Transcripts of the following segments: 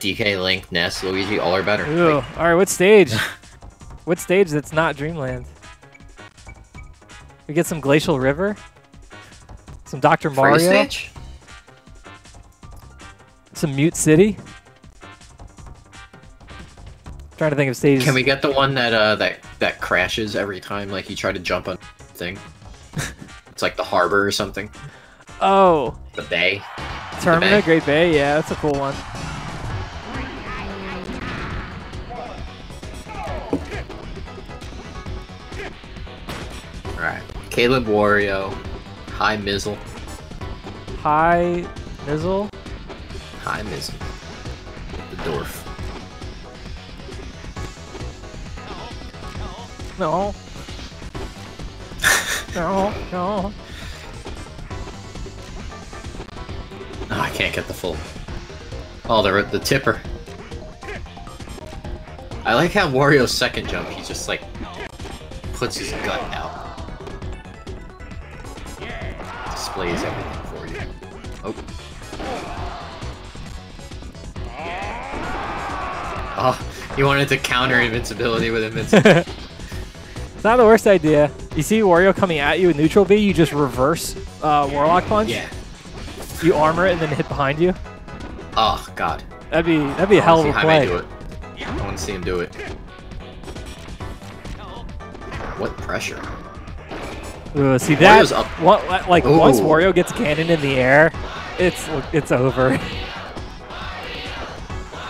DK, Link, Ness, Luigi, all are better. Ooh. Like, All right, what stage? what stage that's not Dreamland? We get some Glacial River, some Dr. Mario, stage? some Mute City. trying to think of stages. Can we get the one that uh that that crashes every time like you try to jump on thing? it's like the harbor or something. Oh, The bay. Termina, Bay. Great Bay. Yeah, that's a cool one. Caleb Wario. Hi Mizzle. High Mizzle. Hi Mizzle. The dwarf. No. no, no. Oh, I can't get the full. Oh, the the tipper. I like how Wario's second jump, he just like puts his gut out. Displays everything for you. Oh. Oh, you wanted to counter invincibility with invincibility. It's not the worst idea. You see Wario coming at you with neutral B, you just reverse uh, Warlock Punch. yeah. You armor it and then hit behind you. Oh God. That'd be that'd be a hell of a play. do it. I want to see him do it. What pressure? Uh, Ooh, see that? What, like once Wario gets cannon in the air, it's it's over.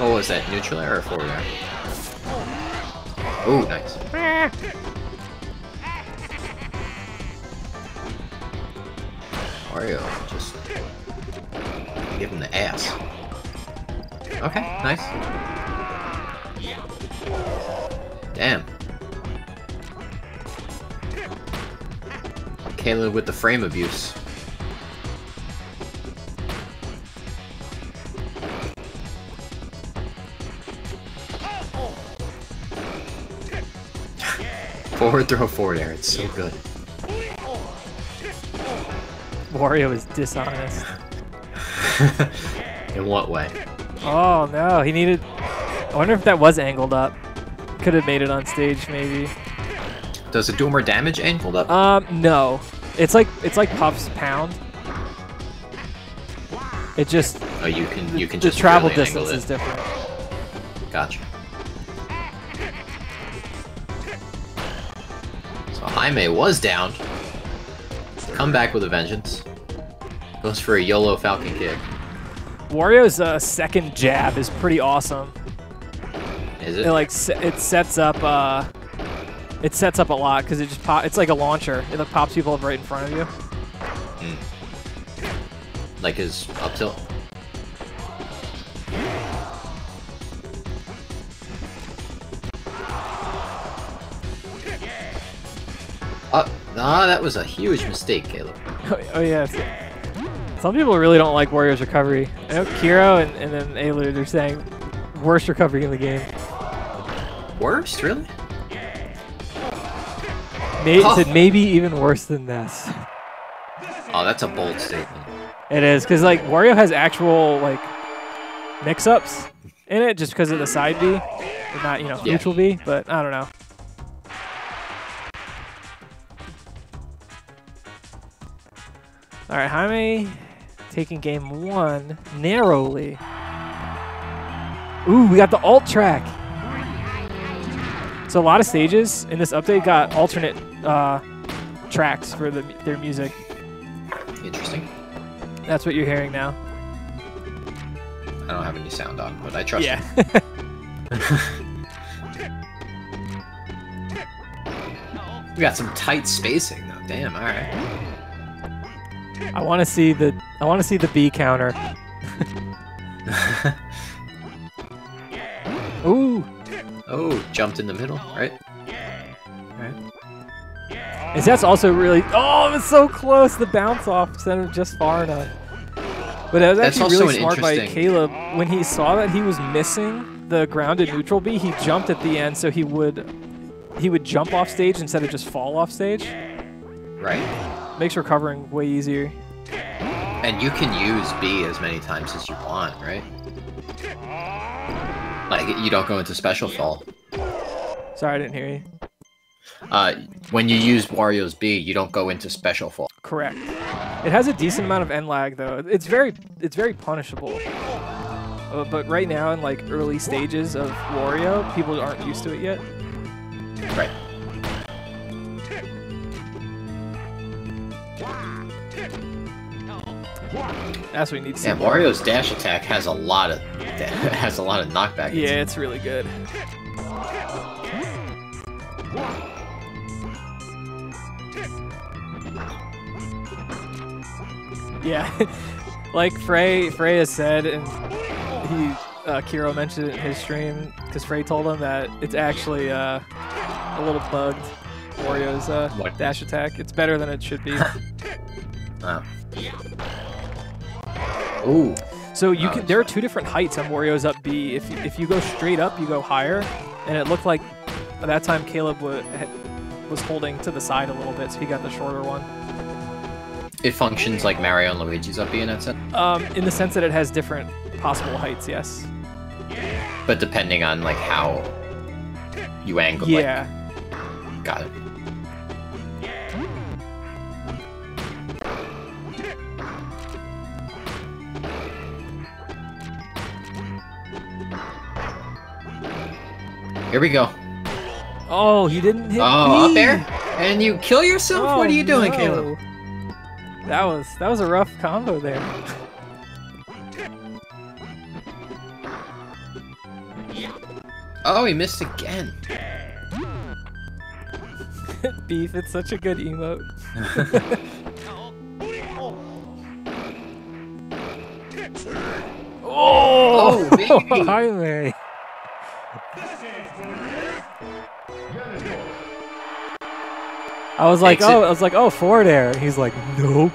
Oh, what was that? Neutral air or forward air? Oh, nice. Wario, just give him the ass. Okay, nice. Damn. Caleb with the frame abuse. Forward throw, forward air. It's so good. Wario is dishonest. In what way? Oh no, he needed. I wonder if that was angled up. Could have made it on stage maybe. Does it do more damage angled up? Um, no. It's like it's like Puff's pound. It just oh, you can you can the just travel really distance is it. different. Gotcha. So Jaime was down. Come back with a vengeance. Goes for a YOLO Falcon kick. Wario's uh, second jab is pretty awesome. Is it? It like it sets up uh, it sets up a lot because it just pop. It's like a launcher. It like, pops people up right in front of you. Hmm. like his up tilt? Oh, nah, that was a huge mistake, Caleb. oh, oh yeah. Some people really don't like Wario's recovery. I know Kiro and, and then Alu, they're saying worst recovery in the game. Worst, really? May- Oh. said maybe even worse than this. Oh, that's a bold statement. It is because like Wario has actual like mix-ups in it just because of the side B, and not you know Yeah. neutral B. But I don't know. All right, Jaime taking game one narrowly. Ooh, we got the alt track. So a lot of stages in this update got alternate uh, tracks for the, their music. Interesting. That's what you're hearing now. I don't have any sound on, but I trust yeah. you. We got some tight spacing though. Damn, alright. I want to see the I want to see the B counter. Ooh, oh, jumped in the middle, right? Alright. is that's also really oh it was so close the bounce off sent it just far enough. But it was That's actually really smart by Caleb when he saw that he was missing the grounded neutral B. He jumped at the end so he would he would jump off stage instead of just fall off stage. Right. Makes recovering way easier. And you can use B as many times as you want, right? Like you don't go into special fall. Sorry, I didn't hear you. Uh, when you use Wario's B, you don't go into special fall. Correct. It has a decent amount of end lag though. It's very it's very punishable. Uh, but right now in like early stages of Wario, people aren't used to it yet. Right. That's what we need to see. Yeah, more. Wario's dash attack has a lot of has a lot of knockback. Yeah, it's really good. Yeah, like Frey, Frey has said, and he, uh, Kiro mentioned it in his stream, because Frey told him that it's actually uh, a little bugged, Wario's uh, dash attack. It's better than it should be. Oh. Ooh. So you can. There are two different heights on Wario's up B. If you, if you go straight up, you go higher, and it looked like at that time Caleb wa- had, was holding to the side a little bit, so he got the shorter one. It functions like Mario and Luigi's up B in that sense, Um, in the sense that it has different possible heights. Yes. but depending on like how you angle. Yeah. Like, got it. Here we go. Oh, he didn't hit Oh, B. up there? And you kill yourself? what are you oh, doing, Oh, Caleb? That was that was a rough combo there. Oh, he missed again. Beef, it's such a good emote. Oh, oh, baby. Jaime. I was like, Exit. oh, I was like, oh, forward air. He's like, nope.